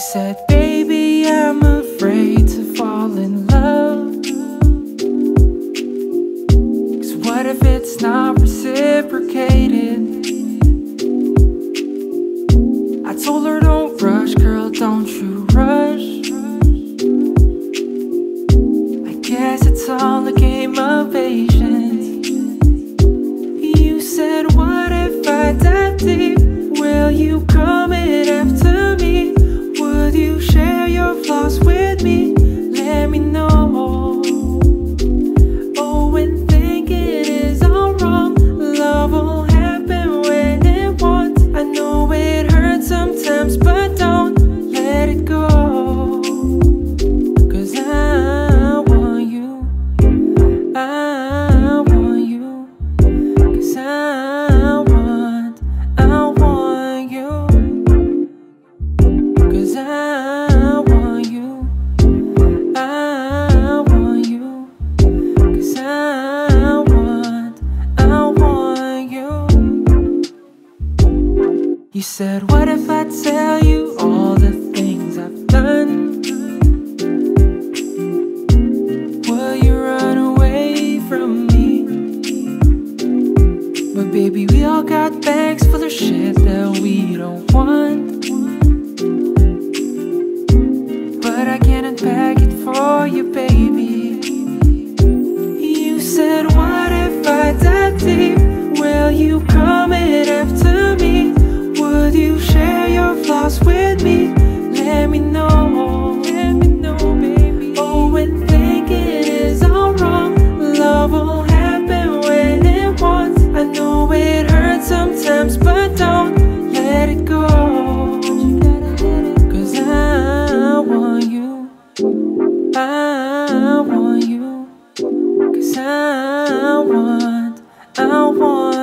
said, baby, I'm afraid to fall in love. Cause what if it's not reciprocated? I told her don't rush, girl, don't you rush. I guess it's all a game of patience. You said, what sometimes But don't let it go. Cause I want you. I want you. Cause I want, I want you. Cause I want you. I want you. Cause I want, I want you. You said, what Tell you all the things I've done? Will you run away from me? But baby, we all got bags want,